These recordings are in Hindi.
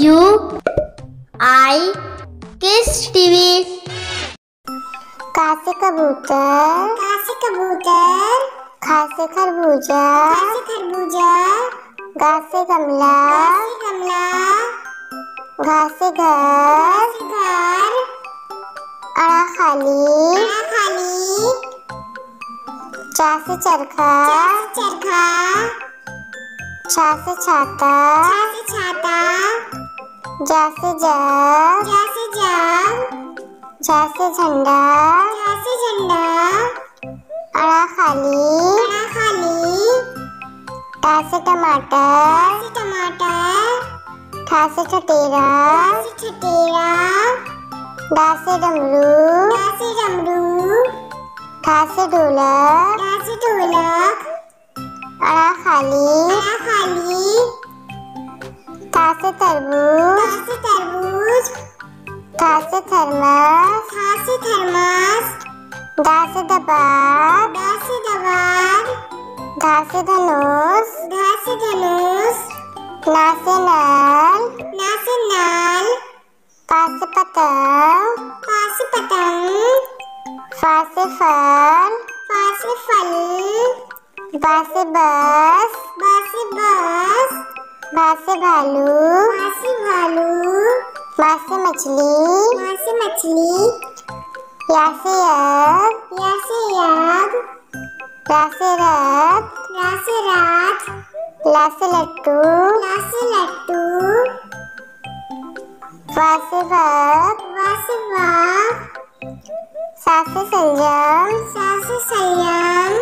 यू आई किस टीवी? का से कबूतर। का से कबूतर। खा से खरबूजा। का से खरबूजा। गा से गमला का से गमला घा से घर। घर अड़ा खाली। अड़ा खाली। चा से चरखा। चा से चरखा। छा से छाता। छा से छाता। जा से जग जा से जग झा से झंडा झा से झंडा अड़ा खाली अड़ा खाली टा टमाटर से टमाटर ठा से ठटेरा का से छटेरा डा डमरू का से डमरू ठा ढोलक का ढोलक अड़ा खाली अड़ा खाली था से तरबूज। का से तरबूज। था से थर्मस। खा से थर्मस। दा से दबाब दा से दवार धा से धनुष। धा से धनुष। ना से नल। ना से नाल। पा से पतंग। पा से पतंग। फा से फल। फा से फल। बा से बस बा से बस। भा से भालू। भा से भालू। मा मछली। मा मछली। या से यज्ञ या से याग रा से रथ रा रात। ला से लट्टू। ला से लट्टू। वा से भक्त वा से वाग सा से संयम सा से संयम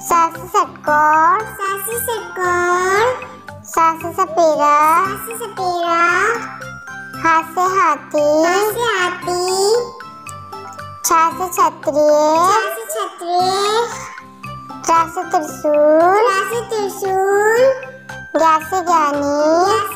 सा से षटकोण सा से सपेरा सा से सपेरा हाथ से हाथी। से हाथी। छा से क्षत्रिय। चा से छतरी रा से त्रिशूल। रा से त्रिशूल। ज्ञा से ज्ञानी।